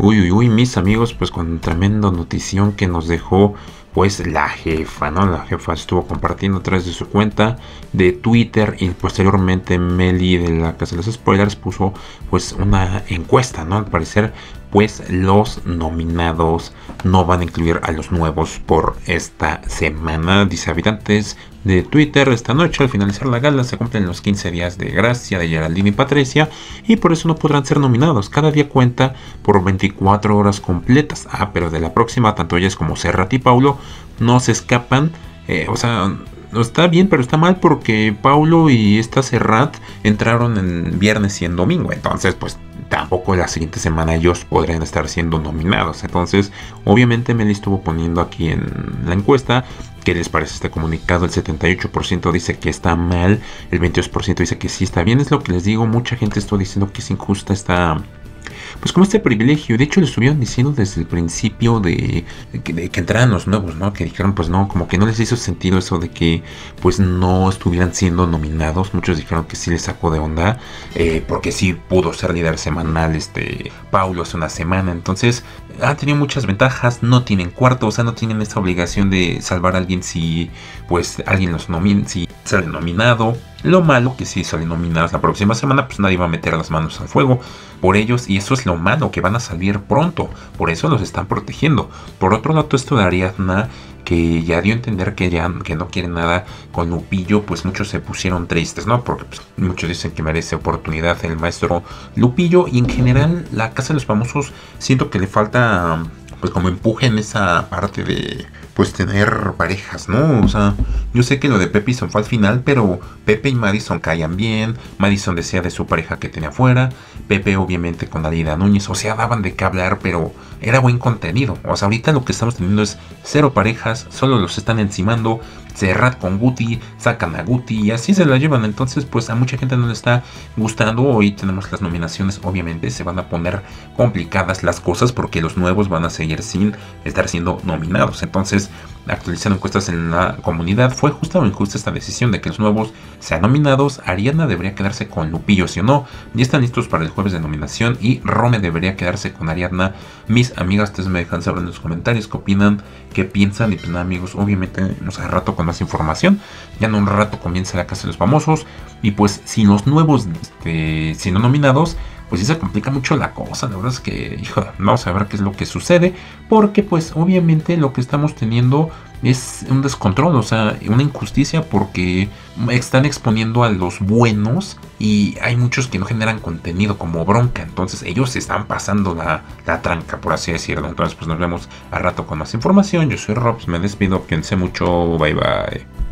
Uy, uy, uy, mis amigos, pues con tremenda notición que nos dejó pues la jefa, ¿no? La jefa estuvo compartiendo a través de su cuenta de Twitter y posteriormente Meli de la Casa de los Spoilers puso pues una encuesta, ¿no? Al parecer pues los nominados no van a incluir a los nuevos por esta semana. Dice habitantes de Twitter esta noche al finalizar la gala se cumplen los 15 días de gracia de Geraldine y Patricia y por eso no podrán ser nominados. Cada día cuenta por 24 horas completas. Ah, pero de la próxima tanto ellas como Serrat y Paulo no se escapan. Eh, o sea, no está bien, pero está mal porque Paulo y esta Serrat entraron en viernes y en domingo. Entonces, pues tampoco la siguiente semana ellos podrían estar siendo nominados. Entonces, obviamente Meli estuvo poniendo aquí en la encuesta qué les parece este comunicado. El 78% dice que está mal, el 22% dice que sí está bien. Es lo que les digo, mucha gente está diciendo que es injusta esta pues como este privilegio. De hecho, lo estuvieron diciendo desde el principio de, que entraran los nuevos, ¿no? Que dijeron, pues no, como que no les hizo sentido eso de que pues no estuvieran siendo nominados. Muchos dijeron que sí les sacó de onda, eh, porque sí pudo ser líder semanal este Paulo hace una semana. Entonces, ha tenido muchas ventajas, no tienen cuarto, o sea, no tienen esa obligación de salvar a alguien si pues alguien los nomina, si sale nominado. Lo malo que si salen nominados la próxima semana, pues nadie va a meter las manos al fuego por ellos y eso es lo malo, que van a salir pronto, por eso los están protegiendo. Por otro lado, esto de Ariadna, que ya dio a entender que ya que no quiere nada con Lupillo, pues muchos se pusieron tristes, ¿no? Porque pues, muchos dicen que merece oportunidad el maestro Lupillo y en general la Casa de los Famosos siento que le falta pues como empuje en esa parte de pues tener parejas, ¿no? O sea, yo sé que lo de Pepe fue al final, pero Pepe y Madison caían bien, Madison decía de su pareja que tenía afuera, Pepe obviamente con Alida Núñez, o sea, daban de qué hablar, pero era buen contenido. O sea, ahorita lo que estamos teniendo es cero parejas, solo los están encimando, Cerrat con Guti, sacan a Guti y así se la llevan. Entonces, pues a mucha gente no le está gustando. Hoy tenemos las nominaciones, obviamente se van a poner complicadas las cosas porque los nuevos van a seguir sin estar siendo nominados. Entonces, actualizando encuestas en la comunidad, ¿fue justa o injusta esta decisión de que los nuevos sean nominados? Ariana debería quedarse con Lupillo, si o no. Ya están listos para el jueves de nominación y Rome debería quedarse con Ariadna. Mis amigas, ustedes me dejan saber en los comentarios qué opinan, qué piensan. Y pues nada, amigos, obviamente nos hace rato con más información. Ya en un rato comienza la casa de los famosos. Y pues si los nuevos, este, si no nominados, pues sí se complica mucho la cosa. La verdad es que, hijo, vamos a ver qué es lo que sucede. Porque pues obviamente lo que estamos teniendo es un descontrol, o sea, una injusticia porque están exponiendo a los buenos y hay muchos que no generan contenido como bronca. Entonces ellos están pasando la, la tranca, por así decirlo. Entonces pues nos vemos a rato con más información. Yo soy Robs, me despido, piense mucho, bye bye.